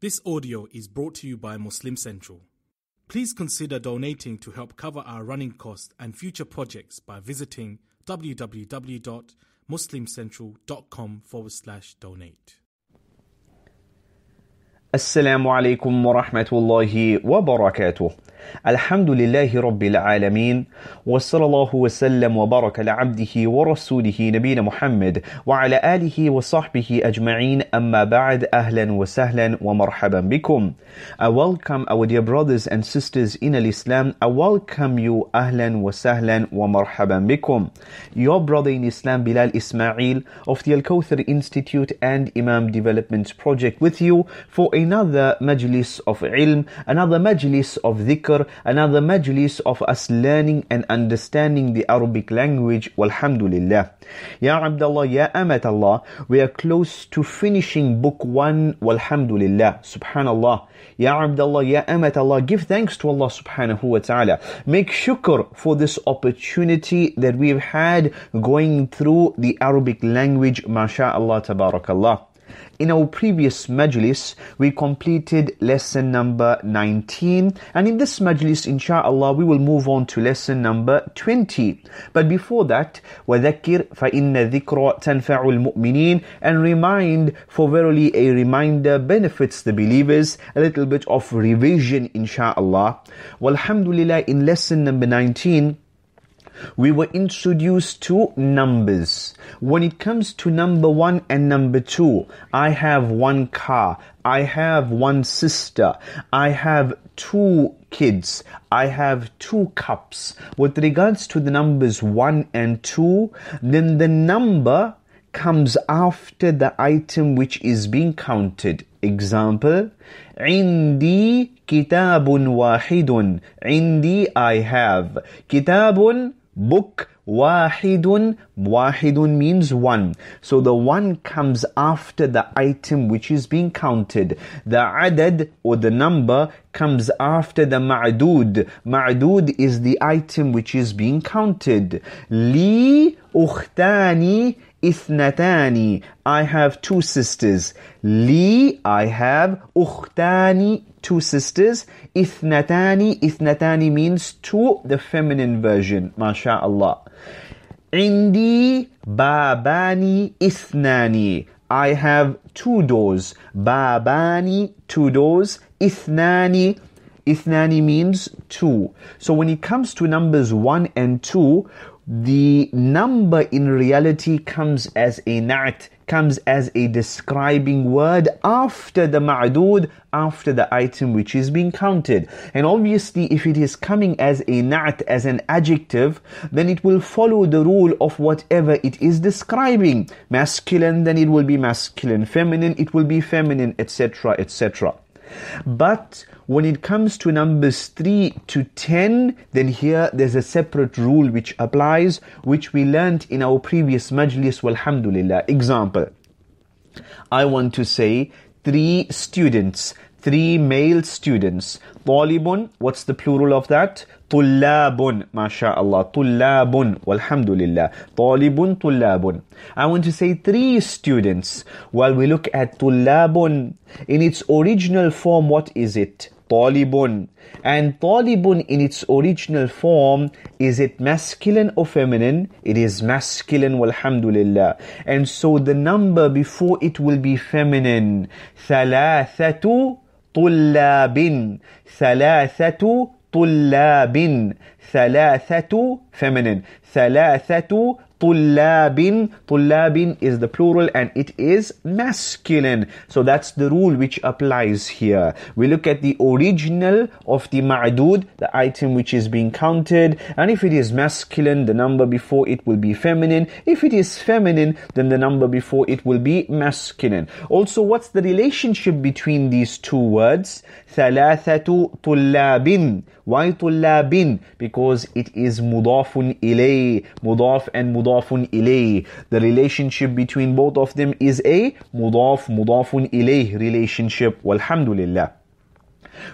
This audio is brought to you by Muslim Central. Please consider donating to help cover our running costs and future projects by visiting www.muslimcentral.com forward slash donate. السلام عليكم ورحمة الله وبركاته. الحمد لله رب العالمين وصلى الله وسلم وبارك على عبده ورسوله نبينا محمد وعلى آله وصحبه أجمعين. أما بعد أهلا وسهلا ومرحبا بكم. I welcome our dear brothers and sisters in Islam. I welcome you أهلا وسهلا ومرحبا بكم. Your brother in Islam Bilal Ismail of the Al-Kawthar Institute and Imam Development Project with you for another majlis of ilm, another majlis of dhikr, another majlis of us learning and understanding the Arabic language. Walhamdulillah. Ya Abdullah, Ya Amat Allah, we are close to finishing book one. Walhamdulillah. Subhanallah. Ya Abdullah, Ya Amat Allah, give thanks to Allah subhanahu wa ta'ala. Make shukr for this opportunity that we've had going through the Arabic language. MashaAllah, tabarakallah. In our previous majlis, we completed lesson number 19. And in this majlis, inshallah, we will move on to lesson number 20. But before that, وَذَكِّرْ فَإِنَّ ذِكْرَ تَنْفَعُ الْمُؤْمِنِينَ And remind, for verily a reminder benefits the believers. A little bit of revision, inshallah. Walhamdulillah, in lesson number 19, we were introduced to numbers. When it comes to number one and number two, I have one car, I have one sister, I have two kids, I have two cups. With regards to the numbers one and two, then the number comes after the item which is being counted. Example, عندي كتاب واحد. عندي I have. كتاب book wahidun wahidun means one. So the one comes after the item which is being counted. The adad or the number comes after the ma'dud ma'dud is the item which is being counted. Li ukhtani ithnatani. I have two sisters. Li I have ukhtani two sisters. Ithnatani, ithnatani means two, the feminine version, mashallah. Indi babani ithnani. I have two doors. Babani, two doors. Ithnani, ithnani means two. So when it comes to numbers one and two, the number in reality comes as a na'at, comes as a describing word after the ma'dud, after the item which is being counted. And obviously, if it is coming as a na'at, as an adjective, then it will follow the rule of whatever it is describing. Masculine, then it will be masculine. Feminine, it will be feminine, etc., etc. But when it comes to numbers 3 to 10, then here there's a separate rule which applies, which we learnt in our previous majlis, walhamdulillah. Example, I want to say three students, three male students. Talibun, what's the plural of that? طلاب MashaAllah طلاب walhamdulillah طالب طلاب I want to say three students while we look at طلاب in its original form what is it طالب and طالب in its original form is it masculine or feminine it is masculine walhamdulillah and so the number before it will be feminine ثلاثة طلاب ثلاثة طلاب ثلاثة feminine ثلاثة طلاب طلاب is the plural and it is masculine so that's the rule which applies here we look at the original of the ma'dud the item which is being counted and if it is masculine the number before it will be feminine if it is feminine then the number before it will be masculine also what's the relationship between these two words ثلاثة طلاب why طلاب because it is مضاف إليه مضاف and مضاف إليه the relationship between both of them is a مضاف مضاف إليه relationship والحمد لله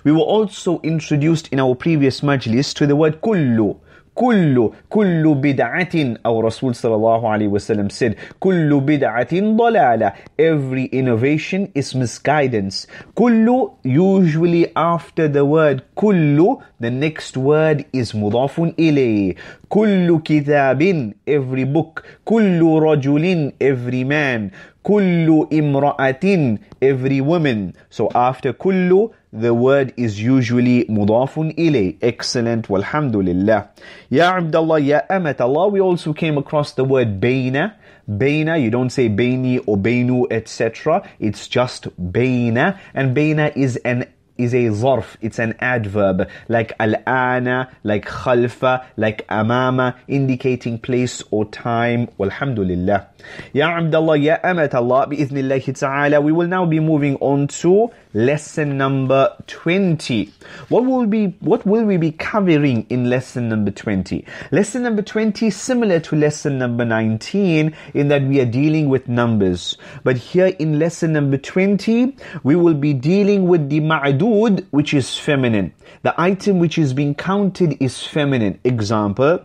we were also introduced in our previous majlis to the word kullu kullu, kullu bid'atin. Our Rasul sallallahu alayhi wasallam said, kullu bid'atin dalala. Every innovation is misguidance. Kullu, usually after the word kullu, the next word is mudafun ilay. Kullu kitabin, every book. Kullu rajulin, every man. Kullu imra'atin, every woman. So after kullu, the word is usually mudafun ilay. Excellent, walhamdulillah. Ya Abdullah, Ya Amat Allah, we also came across the word bayna. Bayna, you don't say baini or bainu, etc. It's just bayna. And bayna is an is a zarf, it's an adverb, like al-ana, like khalfa, like amama, indicating place or time. Walhamdulillah. Ya Abdullah, Ya Amat Allah, bi'ithnillahi ta'ala, we will now be moving on to lesson number 20. What will be what will we be covering in lesson number 20? Lesson number 20 similar to lesson number 19 in that we are dealing with numbers. But here in lesson number 20, we will be dealing with the ma'dud which is feminine. The item which is being counted is feminine. Example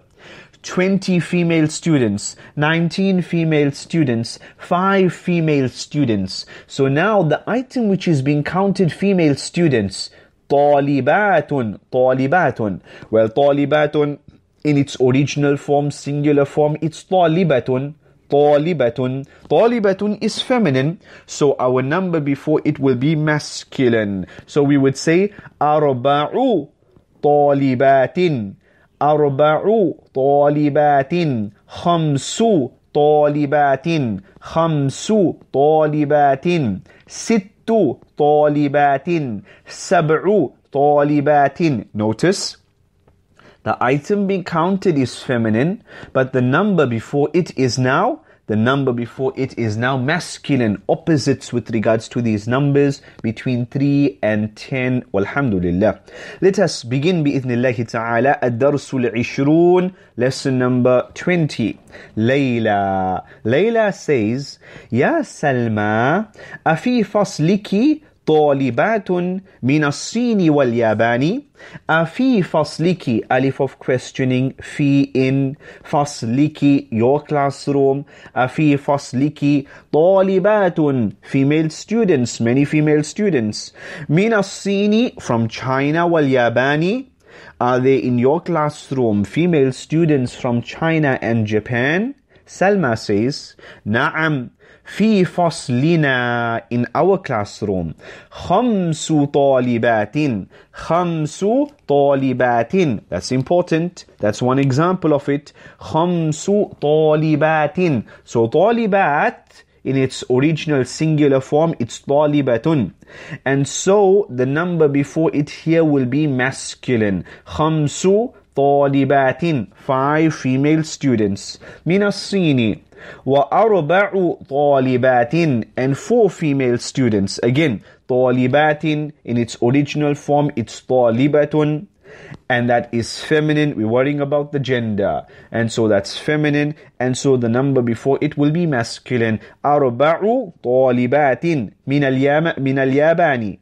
20 female students, 19 female students, 5 female students. So now the item which is being counted female students, طالبات, طالبات. Well, طالبات in its original form, singular form, it's طالبة. طالبة طالبة is feminine so our number before it will be masculine so we would say أربع طالبات أربع طالبات خمس طالبات خمس طالبات ست طالبات سبع طالبات Notice the item being counted is feminine, but the number before it is now the number before it is now masculine, opposites with regards to these numbers between 3 and 10. Walhamdulillah. Let us begin bi'ithnillahi ta'ala ad-darsul ishrun, lesson number 20. Layla. Layla says, Ya Salma, afi fasliki طالبات من الصين واليابان أفي فصلك ألف of questioning في in فصلك your classroom أفي فصلك طالبات female students many female students من الصين from China واليابان are they in your classroom female students from China and Japan Salma says نعم في فصلنا in our classroom خمس طالبات خمس طالبات that's important that's one example of it خمس طالبات so طالبات in its original singular form it's طالبة and so the number before it here will be masculine خمس طالبات five female students من الصين وأربع طالبات and four female students again طالبات in its original form it's طالبة and that is feminine we're worrying about the gender and so that's feminine and so the number before it will be masculine أربع طالبات من اليابان من اليابان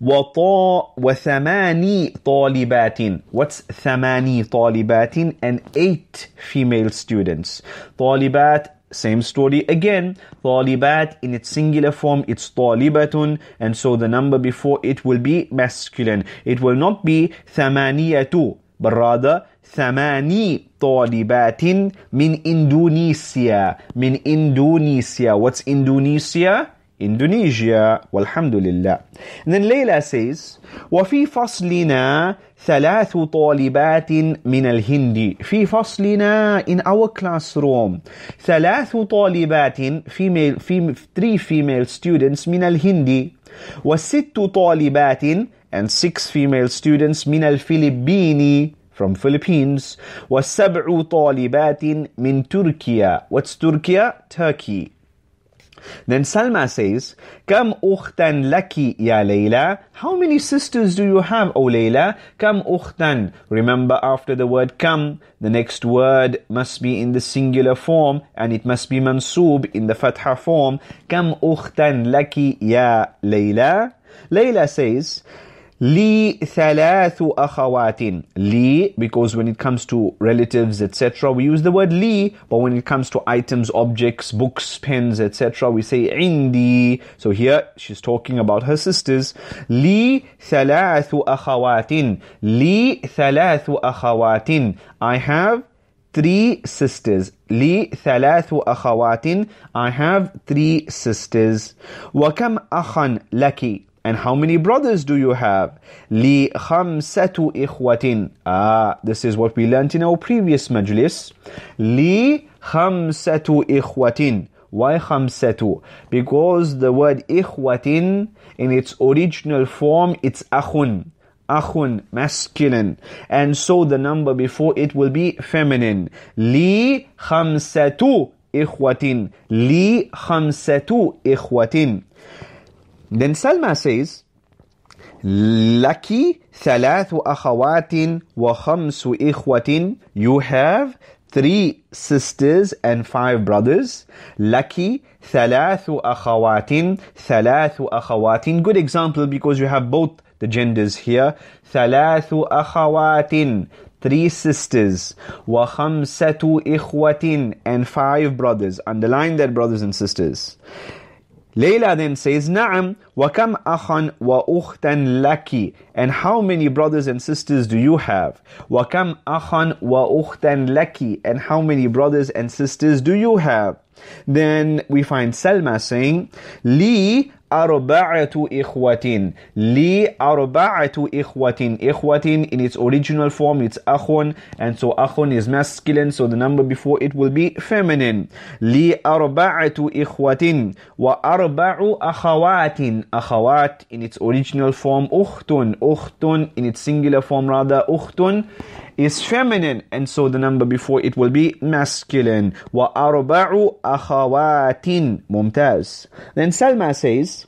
وطا وثماني طالبات what's ثماني طالبات and eight female students طالبات same story again طالبات in its singular form it's طالبة and so the number before it will be masculine it will not be ثمانية but rather ثماني طالبات من إندونيسيا من إندونيسيا what's Indonesia Indonesia walhamdulillah and then Layla says وفي فصلنا ثلاث طالبات من الهند في فصلنا in our classroom ثلاث طالبات female, female three female students من الهند وست طالبات and six female students من الفلبين from Philippines وسبع طالبات من تركيا what's Turkey Turkey Then Salma says, Kam ukhtan laki ya Layla. How many sisters do you have, O Layla? Kam ukhtan. Remember after the word kam, the next word must be in the singular form and it must be mansub in the fatha form. Kam ukhtan laki ya Layla. Layla says, لي ثلاث أخوات لي because when it comes to relatives etc we use the word لي but when it comes to items objects books pens etc we say عندي so here she's talking about her sisters لي ثلاث أخوات لي ثلاث أخوات I have three sisters لي ثلاث أخوات I have three sisters وكم أخا لك and how many brothers do you have? Li khamsatu ikhwatin. Ah, this is what we learnt in our previous majlis. Li khamsatu ikhwatin. Why khamsatu? Because the word ikhwatin in its original form, it's akhun. Akhun, masculine. And so the number before it will be feminine. Li khamsatu ikhwatin. Li khamsatu ikhwatin then Salma says, thalathu akhawatin wa khamsu ikhwatin. You have three sisters and five brothers. Laki thalathu akhawatin, thalathu akhawatin. Good example because you have both the genders here. Thalathu akhawatin. Three sisters. Khamsatu ikhwatin. And five brothers. Underline that brothers and sisters. Layla then says, Na'am, wa kam akhan wa ukhtan laki. And how many brothers and sisters do you have? Wa kam akhan wa ukhtan laki. And how many brothers and sisters do you have? Then we find Salma saying, Li arba'atu ikhwatin. Li arba'atu ikhwatin. Ikhwatin in its original form it's akhun and so akhun is masculine so the number before it will be feminine. Li arba'atu ikhwatin wa arba'u akhawatin. Akhawat in its original form ukhtun. Ukhtun in its singular form rather ukhtun is feminine and so the number before it will be masculine. Wa arba'u akhawatin. Mumtaz. Then Salma says,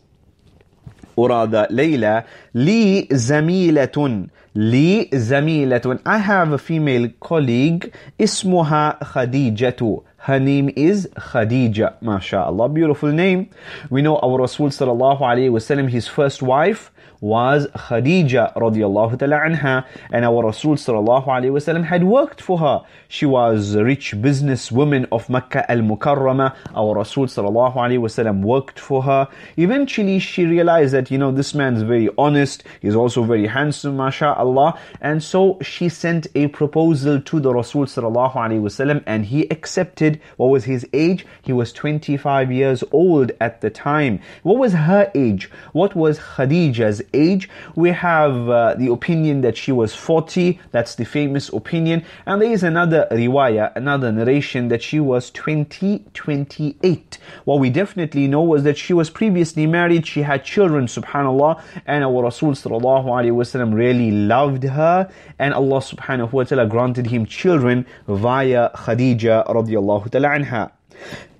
or rather Layla, li zamilatun. Li zamilatun. I have a female colleague, ismuha Khadijatu. Her name is Khadija. MashaAllah, beautiful name. We know our Rasul sallallahu alayhi wasallam, his first wife, was Khadija radiallahu ta'ala anha and our Rasul sallallahu alayhi wasallam had worked for her. She was a rich businesswoman of Makkah al-Mukarramah. Our Rasul sallallahu alayhi wasallam worked for her. Eventually she realized that, you know, this man's very honest. He's also very handsome, mashallah. And so she sent a proposal to the Rasul sallallahu alayhi wasallam and he accepted. What was his age? He was 25 years old at the time. What was her age? What was Khadija's age. We have uh, the opinion that she was 40, that's the famous opinion. And there is another riwayah, another narration that she was 20, 28. What we definitely know was that she was previously married, she had children, subhanAllah, and our Rasul wasallam really loved her, and Allah subhanahu wa ta'ala granted him children via Khadija radiallahu ta'ala anha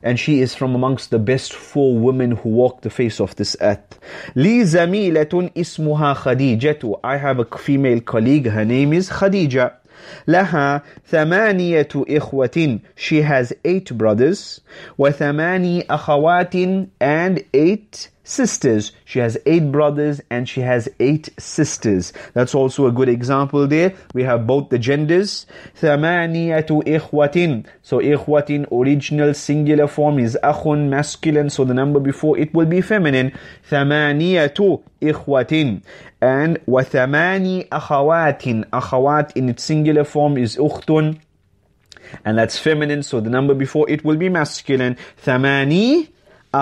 and she is from amongst the best four women who walk the face of this earth. لي زميلة اسمها خديجة. I have a female colleague, her name is Khadija. لها ثمانية إخوة. She has eight brothers. وثماني أخوات and eight sisters. She has eight brothers and she has eight sisters. That's also a good example there. We have both the genders. ثمانية إخوة. So إخوة original singular form is أخ masculine so the number before it will be feminine. ثمانية إخوة. And وثماني أخوات. أخوات in its singular form is أخت and that's feminine so the number before it will be masculine. ثماني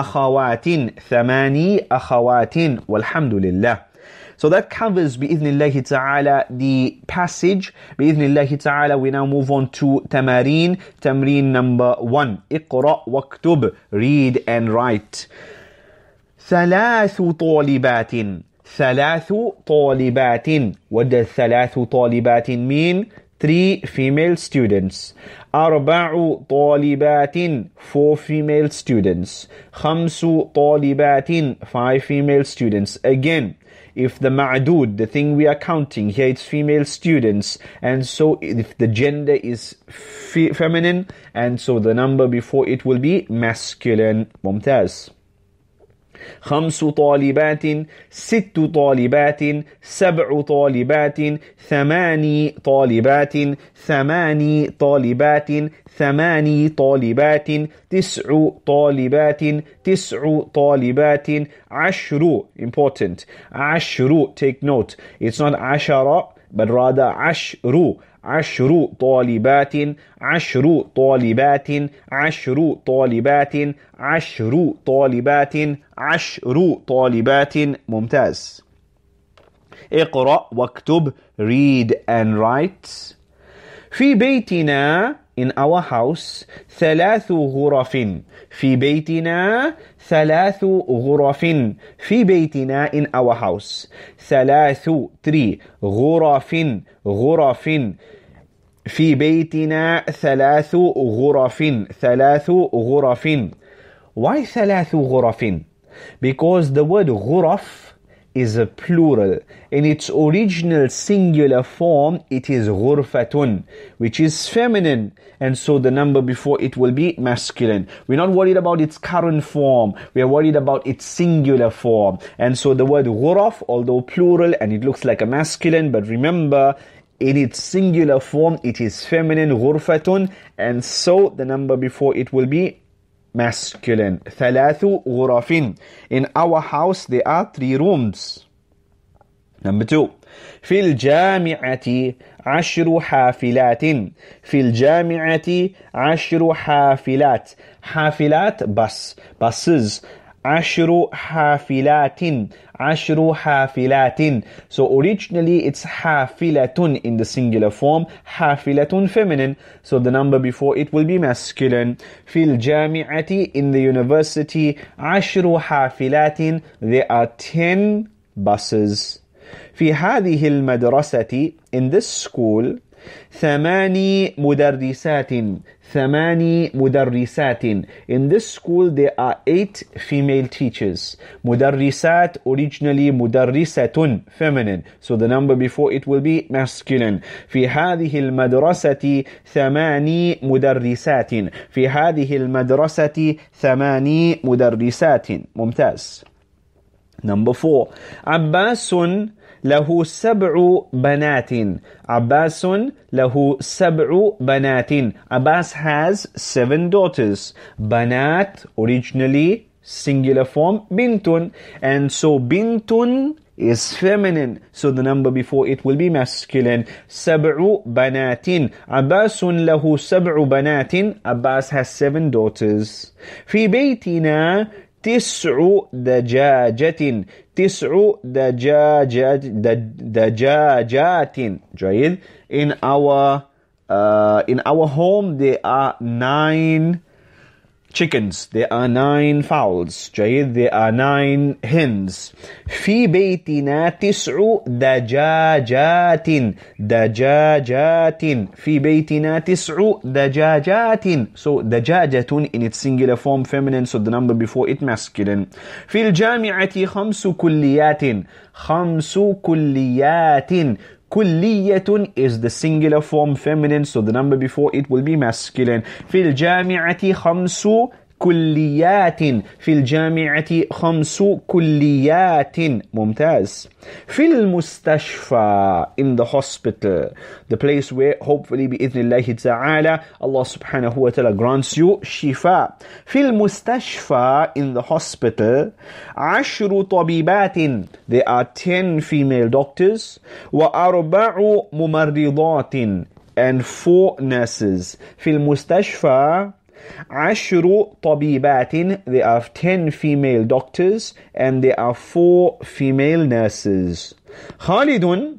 أخوات ثماني أخوات والحمد لله. So that covers بإذن الله تعالى the passage. بإذن الله تعالى we now move on to تمارين. تمرين number one. اقرأ واكتب. read and write. ثلاث طالبات. ثلاث طالبات. What does ثلاث طالبات mean? three female students أربع طالبات four female students خمس طالبات five female students again if the ma'dud, the thing we are counting, here it's female students, and so if the gender is fe feminine, and so the number before it will be masculine. ممتاز. خمس طالبات ست طالبات سبع طالبات ثماني طالبات ثماني طالبات ثماني طالبات تسع طالبات تسع طالبات. عشر important. عشر take note. It's not عشرة but rather عشر. عشر طالبات عشر طالبات عشر طالبات عشر طالبات عشر طالبات. ممتاز. اقرأ واكتب read and write. في بيتنا in our house ثلاث غرف. في بيتنا ثلاث غرف. في بيتنا in our house ثلاث three غرف غرف. في بيتنا ثلاث غرف ثلاث غرف Why ثلاث غرف? Because the word غرف is a plural. In its original singular form, it is غرفتun, which is feminine. And so the number before it will be masculine. We're not worried about its current form. We are worried about its singular form. And so the word غرف, although plural and it looks like a masculine, but remember, in its singular form, it is feminine, غرفتun, and so the number before it will be masculine. ثلاث غرف. In our house, there are three rooms. Number two. في الجامعة عشر حافلات. في الجامعة عشر حافلات. حافلات bus. Buses. عشر حافلات عشر حافلات so originally it's حافلة in the singular form حافلة feminine so the number before it will be masculine في الجامعة in the university عشر حافلات there are 10 buses في هذه المدرسة in this school ثماني مدرسات ثماني مدرسات in this school there are eight female teachers مدرسات originally مدرسة feminine so the number before it will be masculine في هذه المدرسة ثماني مدرسات في هذه المدرسة ثماني مدرسات ممتاز number four عباس له سبع بنات عباس له سبع بنات Abbas has seven daughters بنات originally singular form بنت and so بنت is feminine so the number before it will be masculine سبع بنات عباس له سبع بنات Abbas has seven daughters في بيتنا تسع دجاجة تسع دجاجات دجاجات جيد in our uh, in our home there are nine chickens there are nine fowls جيد there are nine hens في بيتنا تسع دجاجات دجاجات في بيتنا تسع دجاجات so دجاجة in its singular form feminine so the number before it masculine في الجامعة خمس كليات خمس كليات كلية is the singular form feminine so the number before it will be masculine في الجامعة خمس كليات في الجامعة خمس كليات. ممتاز. في المستشفى in the hospital the place where hopefully بإذن الله تعالى الله سبحانه وتعالى grants you شفاء. في المستشفى in the hospital عشر طبيبات. There are ten female doctors وأربع ممرضات and four nurses. في المستشفى عشر طبيبات there are 10 female doctors and there are four female nurses خالد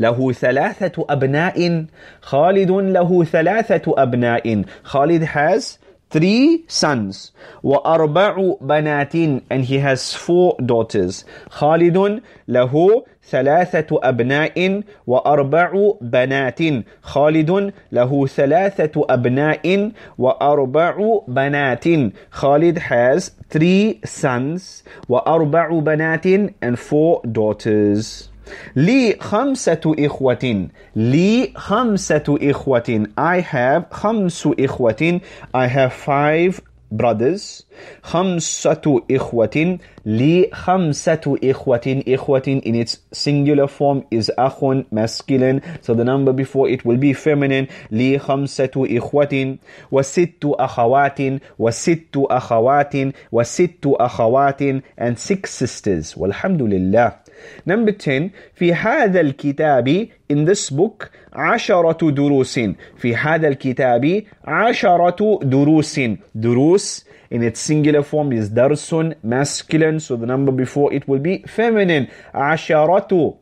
له ثلاثة أبناء خالد له ثلاثة أبناء خالد has three sons وأربع بنات and he has four daughters خالد له ثلاثة أبناء وأربع بنات. خالد له ثلاثة أبناء وأربع بنات. خالد has three sons وأربع بنات and four daughters. لي خمسة إخوة. لي خمسة إخوة. I have خمس إخوة. I have five brothers خمسة إخوة لي خمسة إخوة إخوة in its singular form is أخ masculine so the number before it will be feminine لي خمسة إخوة وست أخوات وست أخوات وست أخوات and six sisters والحمد لله Number 10 في هذا الكتاب in this book عشرة دروس في هذا الكتاب عشرة دروس دروس in its singular form is darsun masculine so the number before it will be feminine عشرة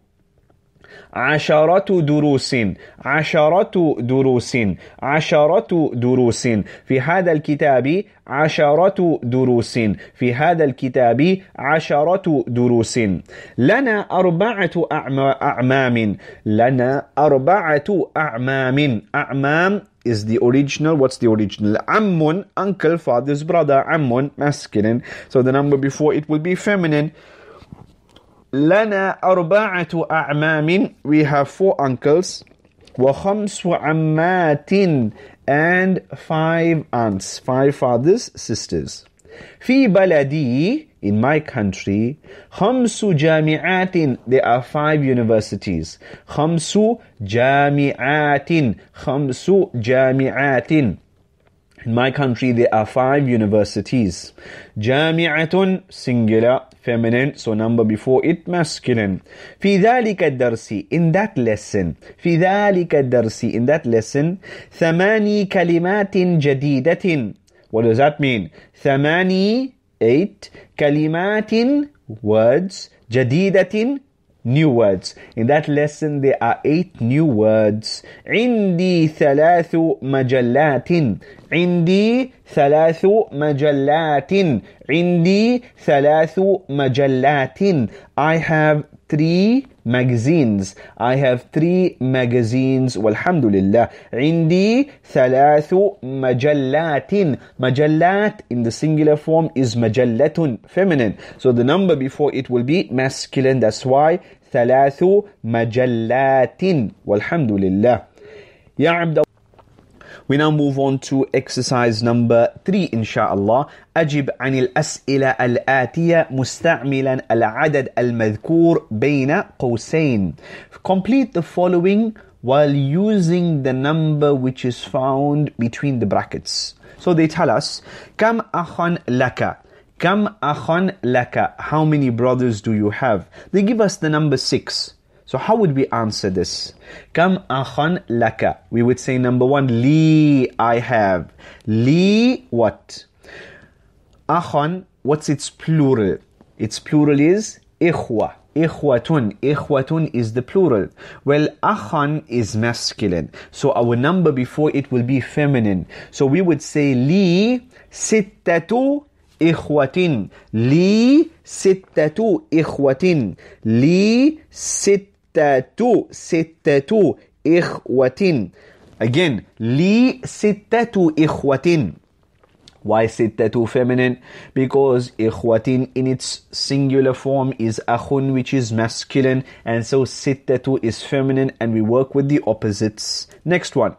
عشرة دروس عشرة دروس عشرة دروس في هذا الكتاب عشرة دروس في هذا الكتاب عشرة دروس لنا أربعة أعمام لنا أربعة أعمام أعمام is the original. What's the original? Ammun, uncle, father's brother. Ammun, masculine. So the number before it will be feminine. Lana arba'atu a'mamin. We have four uncles. Wa khamsu ammatin. And five aunts, five fathers, sisters. Fi baladi, in my country, khamsu jami'atin, there are five universities. Khamsu jami'atin, khamsu jami'atin. in my country there are five universities جامعة singular feminine so number before it masculine في ذلك الدرس in that lesson في ذلك الدرس in that lesson ثماني كلمات جديدة what does that mean ثماني eight كلمات words جديدة new words. In that lesson there are eight new words. عندي ثلاث مجلات عندي ثلاث مجلات عندي ثلاث مجلات I have three magazines I have three magazines والحمد لله عندي ثلاث مجلات مجلات in the singular form is مجلة feminine so the number before it will be masculine that's why ثلاث مجلات والحمد لله يا عبد We now move on to exercise number 3 inshallah. أجب عن الأسئلة الآتية مستعملا العدد المذكور بين قوسين. Complete the following while using the number which is found between the brackets. So they tell us كم أخا لك كم أخا لك How many brothers do you have? They give us the number 6. So how would we answer this? Kam akhan laka. We would say number one, li, I have. Li, what? Akhan, what's its plural? Its plural is ikhwa. Ikhwatun. Ikhwatun is the plural. Well, akhan is masculine. So our number before it will be feminine. So we would say li sittatu ikhwatin. Li sittatu ikhwatin. Li sittatu ستة ستة إخوة Again لي ستة إخوة Why sittatu feminine? Because ikhwatin in its singular form is akhun which is masculine and so sittatu is feminine and we work with the opposites. Next one.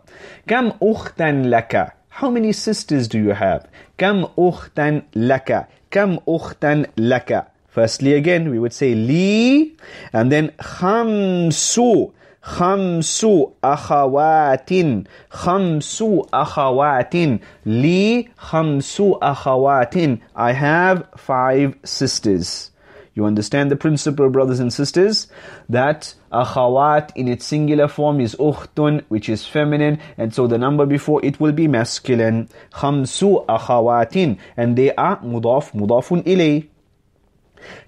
Kam ukhtan laka. How many sisters do you have? Kam ukhtan laka. Kam ukhtan laka. Firstly, again, we would say li, and then khamsu, khamsu akhawatin, khamsu akhawatin, li khamsu akhawatin. I have five sisters. You understand the principle, brothers and sisters, that akhawat in its singular form is ukhtun, which is feminine, and so the number before it will be masculine. Khamsu akhawatin, and they are mudaf mudafun ilay.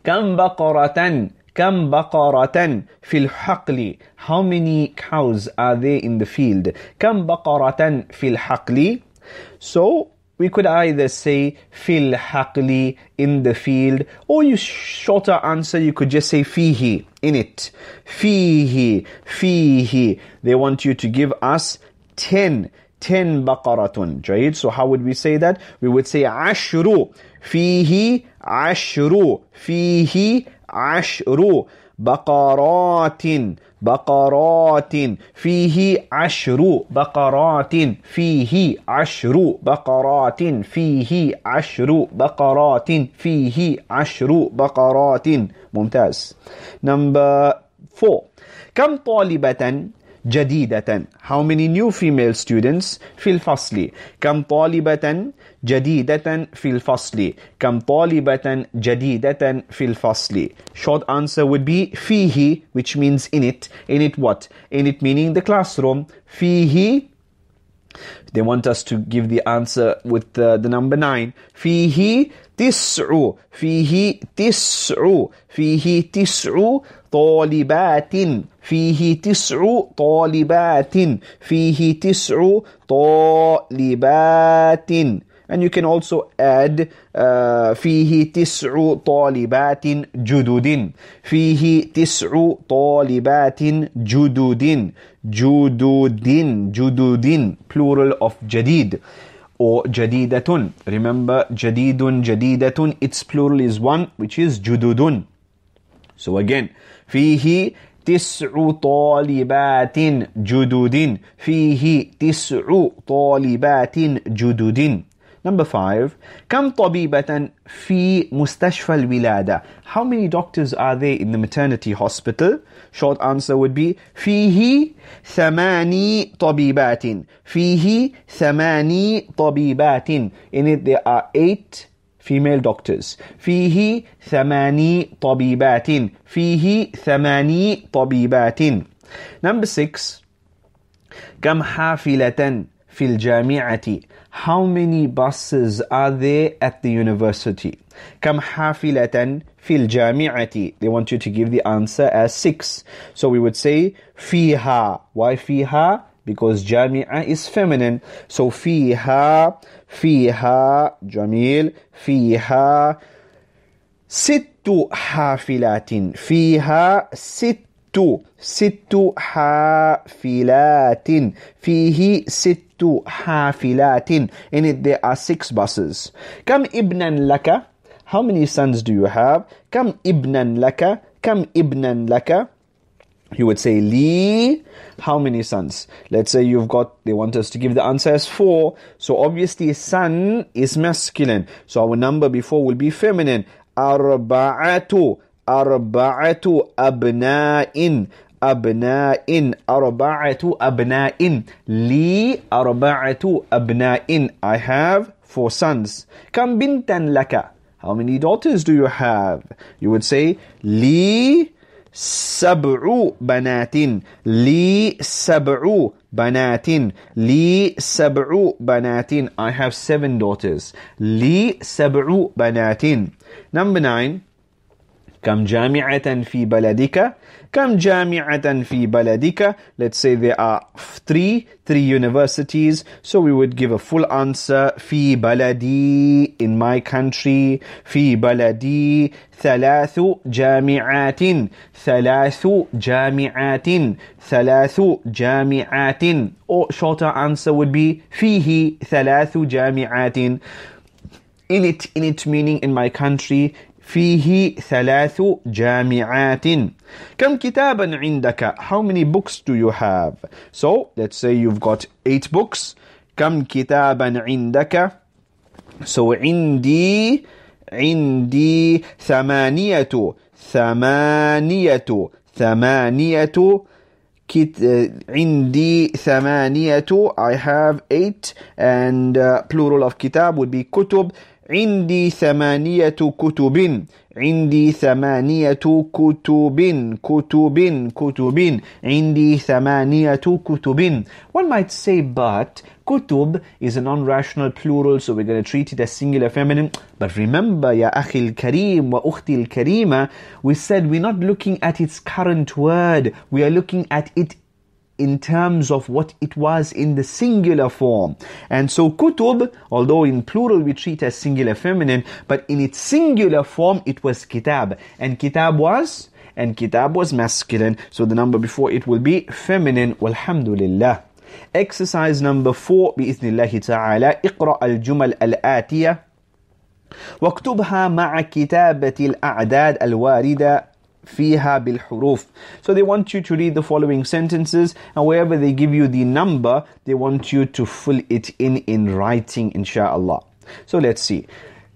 كم بقرة كم بقرة في الحقل How many cows are there in the field كم بقرة في الحقل So we could either say في الحقل in the field or you shorter answer you could just say فيه in it فيه فيه They want you to give us 10 10 baqaratun. Jayid. So how would we say that? We would say ashru. Fihi ashru. Fihi ashru. بقرات بقرات فيه عشر بقرات فيه عشر بقرات فيه عشر بقرات فيه عشر بقرات ممتاز number four كم طالبة جديدة How many new female students في الفصل كم طالبة جديدة في الفصل كم طالبة جديدة في الفصل Short answer would be فيه which means in it in it what in it meaning the classroom فيه They want us to give the answer with the, the number nine. فيه تسع فيه تسع فيه تسع طالبات فيه تسع طالبات فيه تسع طالبات and you can also add uh, فيه تسع طالبات جدد فيه تسع طالبات جدد جدد جدد plural of جديد or جديدة remember جديد جديدة its plural is one which is جدد so again فيه تسع طالبات جدد فيه تسع طالبات جدد Number five, كم طبيبة في مستشفى الولادة? How many doctors are there in the maternity hospital? Short answer would be فيه ثماني طبيبات. فيه ثماني طبيبات. In it there are eight female doctors. فيه ثماني طبيبات. فيه ثماني طبيبات. Number six, كم حافلة في الجامعة? How many buses are there at the university? كم حافلة في الجامعة? They want you to give the answer as six. So we would say فيها. Why فيها? Because جامعة is feminine. So فيها فيها جميل فيها ست حافلات فيها ست ست حافلات فيه ست حافلات in it there are six buses كم ابنا لك how many sons do you have كم ابنا لك كم ابنا لك you would say li how many sons let's say you've got they want us to give the answer as four so obviously son is masculine so our number before will be feminine arba'atu Arba'atu abna'in أبناء أربعة أبناء لي أربعة أبناء I have four sons كم بنتا لك How many daughters do you have? You would say لي سبع بنات لي سبع بنات لي سبع بنات I have seven daughters لي سبع بنات Number nine كم جامعة في بلدك كم جامعة في بلدك Let's say there are three three universities so we would give a full answer في بلدي in my country في بلدي ثلاث جامعات ثلاث جامعات ثلاث جامعات or shorter answer would be فيه ثلاث جامعات in it in it meaning in my country فيه ثلاث جامعات كم كتابا عندك How many books do you have So let's say you've got eight books كم كتابا عندك So عندي عندي ثمانية ثمانية ثمانية كت... عندي ثمانية I have eight and uh, plural of كتاب would be كتب عندي ثمانية كتب عندي ثمانية كتب كتب كتب عندي ثمانية كتب One might say but Kutub is a non-rational plural, so we're going to treat it as singular feminine. But remember, Ya Akhil Kareem wa Ukhtil kareema. we said we're not looking at its current word, we are looking at it in terms of what it was in the singular form. And so kutub, although in plural we treat as singular feminine, but in its singular form it was kitab. And kitab was? And kitab was masculine. So the number before it will be feminine. Walhamdulillah. Exercise number four بإذن الله تعالى اقرأ الجمل الآتية واكتبها مع كتابة الأعداد الواردة فيها بالحروف. So they want you to read the following sentences and wherever they give you the number, they want you to fill it in in writing inshallah. So let's see.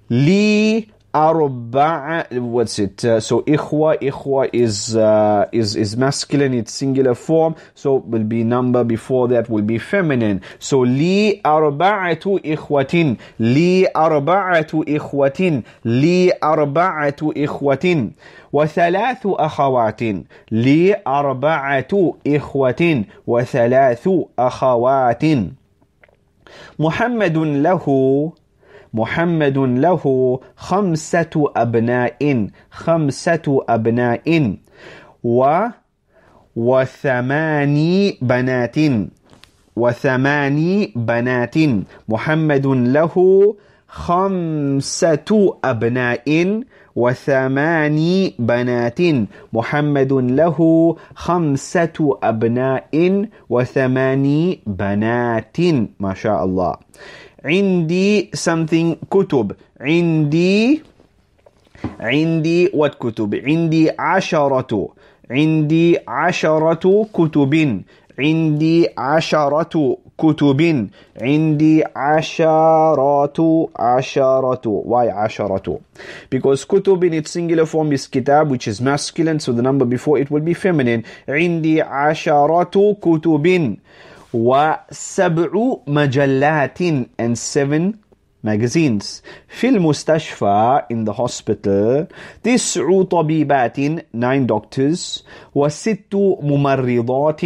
لي أربعة what's it uh, so إخوة إخوة is uh, is is masculine it's singular form so will be number before that will be feminine so لي أربعة إخوة لي أربعة إخوة لي أربعة إخوة وثلاث أخوات لي أربعة إخوة وثلاث أخوات محمد له محمد له خمسة أبناء خمسة أبناء و وثماني بنات وثماني بنات. محمد له خمسة أبناء وثماني بنات. محمد له خمسة أبناء وثماني بنات. ما شاء الله. عندي something كتب عندي عندي what كتب عندي عشرة عندي عشرة كتب عندي عشرة كتب عندي عشرة عشرة why عشرة because كتب in its singular form is kitab which is masculine so the number before it will be feminine عندي عشرة كتب وسبع مجلات and seven magazines في المستشفى in the hospital تسع طبيبات nine doctors وست ممرضات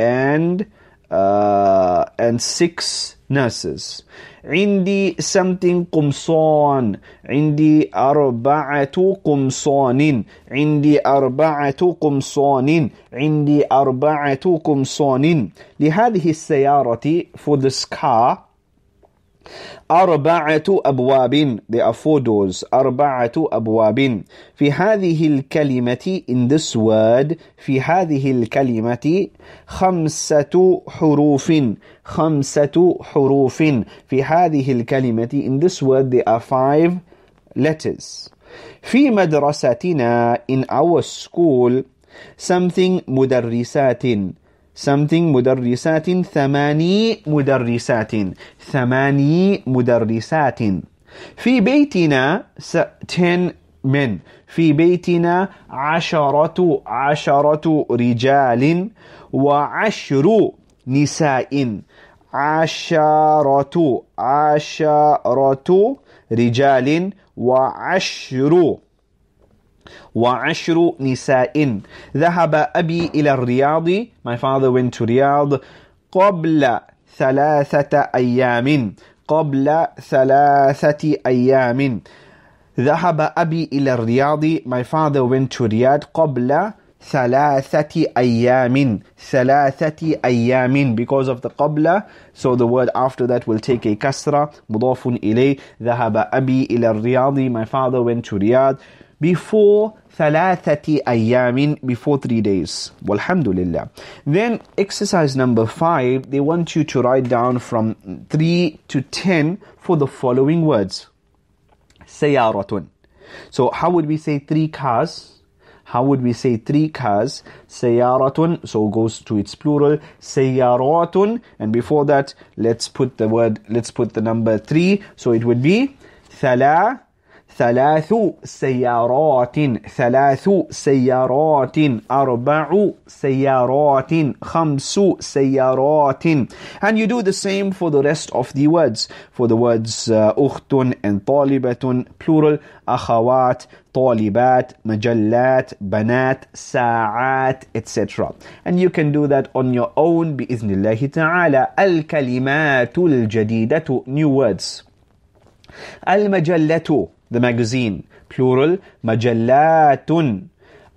and uh, and six nurses عندي something قمصان عندي أربعة قمصان عندي أربعة قمصان عندي أربعة قمصان لهذه السيارة for this car أربعة أبواب there are four doors أربعة أبواب. في هذه الكلمة in this word في هذه الكلمة خمسة حروف خمسة حروف. في هذه الكلمة in this word there are five letters. في مدرستنا in our school something مدرسات. Something مدرسات ثماني مدرسات ثماني مدرسات في بيتنا 10 men. في بيتنا عشرة عشرة رجال وعشر نساء عشرة عشرة رجال وعشر وعشر نساء. ذهب أبي إلى الرياض my father went to Riyadh قبل ثلاثة أيام قبل ثلاثة أيام. ذهب أبي إلى الرياض my father went to Riyadh قبل ثلاثة أيام. ثلاثة أيام because of the قبل so the word after that will take a كسرة مضاف إليه. ذهب أبي إلى الرياض my father went to Riyadh. before thalathati ayamin, before three days. Walhamdulillah. Then exercise number five, they want you to write down from three to ten for the following words. Sayaratun. So how would we say three cars? How would we say three cars? Sayaratun, so goes to its plural. Sayaratun, and before that, let's put the word, let's put the number three. So it would be thala ثلاث سيارات ثلاث سيارات أربع سيارات خمس سيارات. And you do the same for the rest of the words. For the words uh, أخت and طالبة plural أخوات طالبات مجلات بنات ساعات etc and you can do that on your own بإذن الله تعالى. الكلمات الجديدة new words. المجلة the magazine, plural majallatun.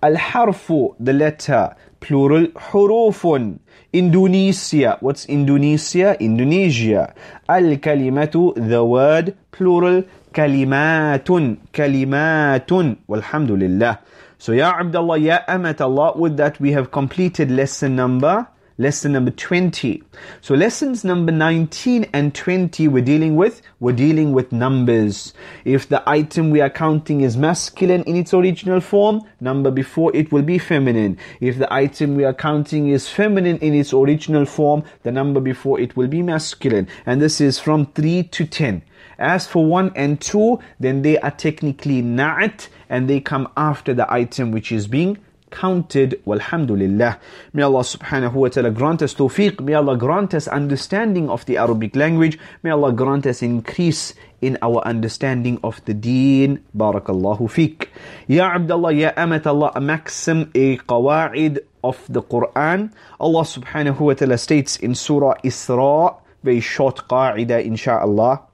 Al-harfu, the letter, plural hurufun. Indonesia, what's Indonesia? Indonesia. Al-kalimatu, the word, plural kalimatun, kalimatun. Walhamdulillah. So ya Abdullah, ya Amat Allah, with that we have completed lesson number lesson number 20. So lessons number 19 and 20 we're dealing with, we're dealing with numbers. If the item we are counting is masculine in its original form, number before it will be feminine. If the item we are counting is feminine in its original form, the number before it will be masculine. And this is from 3 to 10. As for 1 and 2, then they are technically na'at and they come after the item which is being counted. Walhamdulillah. May Allah subhanahu wa ta'ala grant us tawfiq. May Allah grant us understanding of the Arabic language. May Allah grant us increase in our understanding of the deen. Barakallahu fikum. Ya Abdullah, Ya Amat Allah, a maxim, a qawaid of the Quran. Allah subhanahu wa ta'ala states in Surah Isra, very short qaida inshaAllah.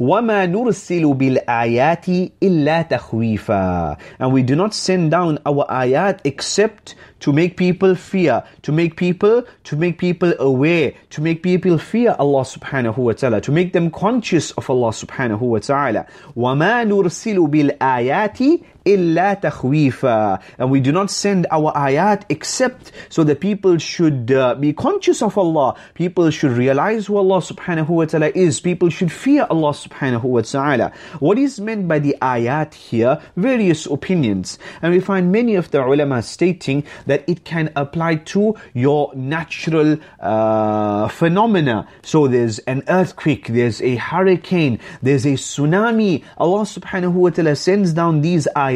وَمَا نُرْسِلُ بِالْآيَاتِ إِلَّا تَخْوِيفًا And we do not send down our ayat except to make people fear, to make people, to make people aware, to make people fear Allah subhanahu wa ta'ala, to make them conscious of Allah subhanahu wa ta'ala. وَمَا نُرْسِلُ بِالْآيَاتِ إِلَّا تَخْوِيفًا And we do not send our ayat except so that people should uh, be conscious of Allah. People should realize who Allah subhanahu wa ta'ala is. People should fear Allah subhanahu wa ta'ala. What is meant by the ayat here? Various opinions. And we find many of the ulama stating that it can apply to your natural uh, phenomena. So there's an earthquake, there's a hurricane, there's a tsunami. Allah subhanahu wa ta'ala sends down these ayat,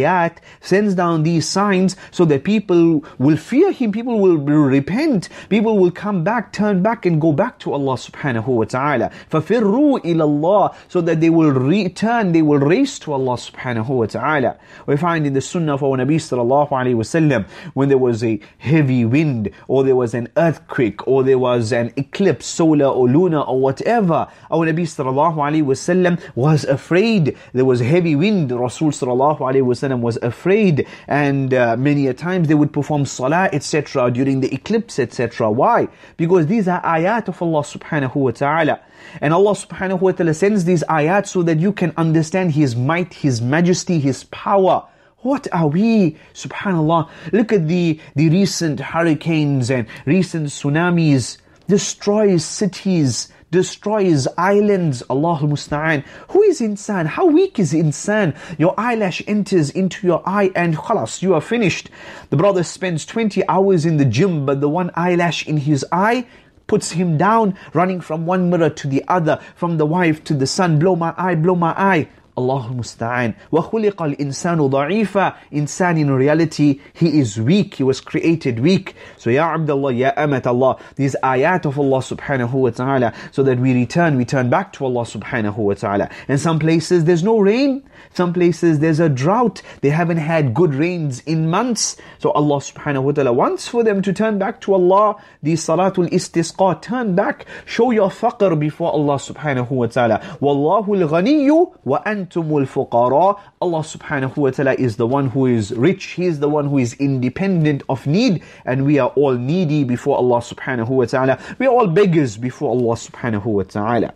sends down these signs so that people will fear Him, people will repent, people will come back, turn back and go back to Allah subhanahu wa ta'ala. فَفِرُّوا إِلَى اللَّهِ So that they will return, they will race to Allah subhanahu wa ta'ala. We find in the sunnah of our Nabi sallallahu alayhi wa sallam, when there was a heavy wind, or there was an earthquake, or there was an eclipse, solar or lunar or whatever, our Nabi sallallahu alayhi wa sallam was afraid. There was heavy wind, Rasul sallallahu alayhi wa sallam was afraid, and uh, many a times they would perform salah, etc., during the eclipse, etc. Why? Because these are ayat of Allah subhanahu wa ta'ala. And Allah subhanahu wa ta'ala sends these ayat so that you can understand His might, His majesty, His power. What are we? Subhanallah. Look at the, the recent hurricanes and recent tsunamis. Destroys cities, destroys islands. Allahul Musta'an. Who is insan? How weak is insan? Your eyelash enters into your eye and khalas, you are finished. The brother spends 20 hours in the gym, but the one eyelash in his eye puts him down, running from one mirror to the other, from the wife to the son, blow my eye, blow my eye. Allahul Musta'an. وَخُلِقَ الْإِنسَانُ ضَعِيفًا Insan in reality, he is weak. He was created weak. So Ya Abdullah, Ya Amat Allah, these ayat of Allah subhanahu wa ta'ala, so that we return, we turn back to Allah subhanahu wa ta'ala. In some places there's no rain. Some places there's a drought. They haven't had good rains in months. So Allah subhanahu wa ta'ala wants for them to turn back to Allah. The salatul istisqa, turn back. Show your faqr before Allah subhanahu wa ta'ala. Wallahu al-ghaniyyu wa antumul fuqara. Allah subhanahu wa ta'ala is the one who is rich. He is the one who is independent of need. And we are all needy before Allah subhanahu wa ta'ala. We are all beggars before Allah subhanahu wa ta'ala.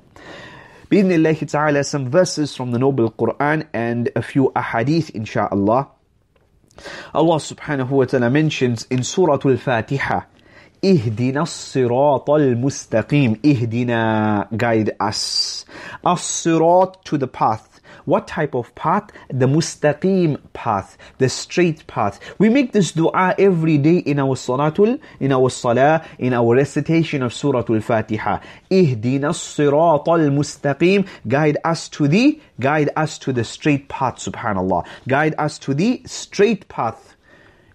Bismillah ta'ala, some verses from the Noble Quran and a few ahadith, insha'Allah. Allah subhanahu wa ta'ala mentions in Surah Al-Fatiha, اهدنا الصراط المستقيم اهدنا guide us الصراط to the path what type of path? The mustaqim path, the straight path. We make this dua every day in our salatul, in our salah, in our recitation of Surah Al-Fatiha. Ihdina sirat al-mustaqim. Guide us to the, guide us to the straight path, subhanallah. Guide us to the straight path.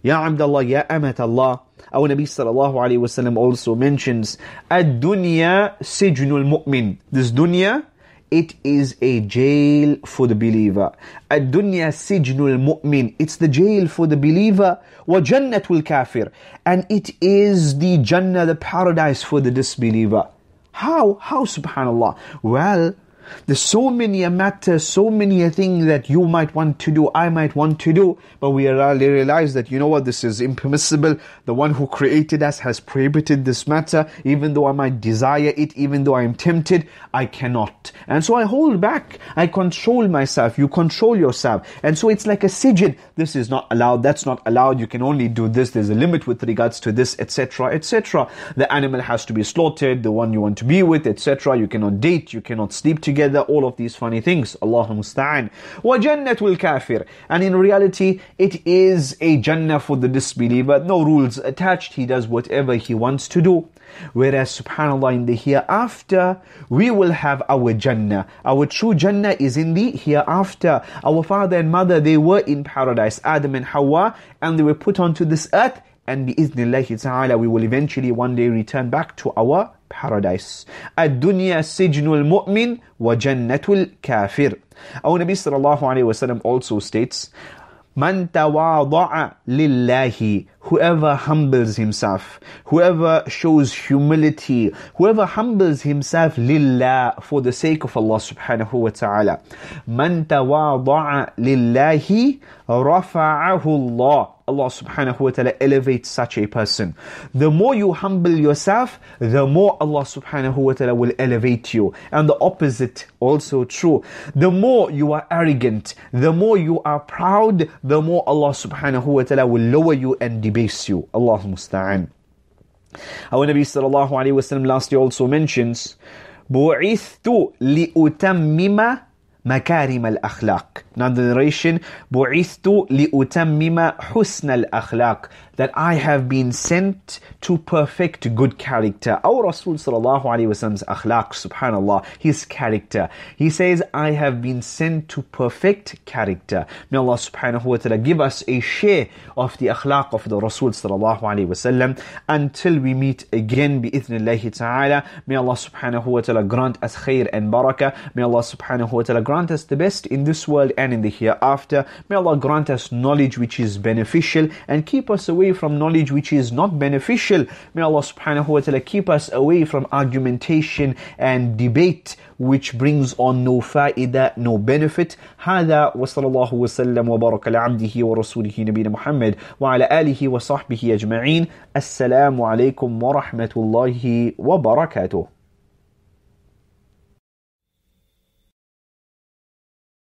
Ya Abdullah, Ya Amat Allah. Our Nabi sallallahu alayhi wasallam also mentions, Ad-dunya sijnul mu'min. This dunya it is a jail for the believer. Ad-dunya sijnul mu'min. It's the jail for the believer. Wa jannatul kafir. And it is the Jannah, the paradise for the disbeliever. How? How subhanallah? Well, There's so many a matter, so many a thing that you might want to do, I might want to do, but we realize that, you know what, this is impermissible. The one who created us has prohibited this matter, even though I might desire it, even though I am tempted, I cannot. And so I hold back, I control myself, you control yourself. And so it's like a sijin. This is not allowed, that's not allowed, you can only do this, there's a limit with regards to this, etc., etc. The animal has to be slaughtered, the one you want to be with, etc. You cannot date, you cannot sleep together, all of these funny things. Allah musta'an. وَجَنَّةُ الْكَافِرِ And in reality, it is a Jannah for the disbeliever. No rules attached. He does whatever he wants to do. Whereas, subhanAllah, in the hereafter, we will have our Jannah. Our true Jannah is in the hereafter. Our father and mother, they were in paradise, Adam and Hawa, and they were put onto this earth. And bi'idhnillahi ta'ala, we will eventually one day return back to our paradise. الدنيا سجن المؤمن وجنة الكافر. Our Nabi sallallahu alayhi wa sallam also states, Man tawadu'a lillahi. Whoever humbles himself, whoever shows humility, whoever humbles himself lillah for the sake of Allah subhanahu wa ta'ala. Man tawadu'a lillahi rafa'ahu Allah. Allah subhanahu wa ta'ala elevates such a person. The more you humble yourself, the more Allah subhanahu wa ta'ala will elevate you. And the opposite also true. The more you are arrogant, the more you are proud, the more Allah subhanahu wa ta'ala will lower you and debase you. Allah musta'an. Our Nabi sallallahu alayhi wa sallam lastly also mentions, بُعِثْتُ لِأُتَمِّمَ مكارم الأخلاق. Now the narration, بعثت لأتمم حسن الأخلاق that I have been sent to perfect good character. Our Rasul sallallahu alayhi wasallam's akhlaq, subhanallah, his character. He says, I have been sent to perfect character. May Allah wa ta'ala give us a share of the akhlaq of the Rasul sallallahu alayhi wasallam until we meet again bi'ithnillahi ta'ala. May Allah wa ta'ala grant us khair and barakah. May Allah subhanahu wa ta'ala grant us the best in this world and in the hereafter. May Allah grant us knowledge which is beneficial and keep us away from knowledge which is not beneficial. May Allah subhanahu wa ta'ala keep us away from argumentation and debate which brings on no faida, no benefit. هذا وصلى الله وسلم وبارك على عبده ورسوله نبينا محمد وعلى آله وصحبه أجمعين السلام عليكم ورحمة الله وبركاته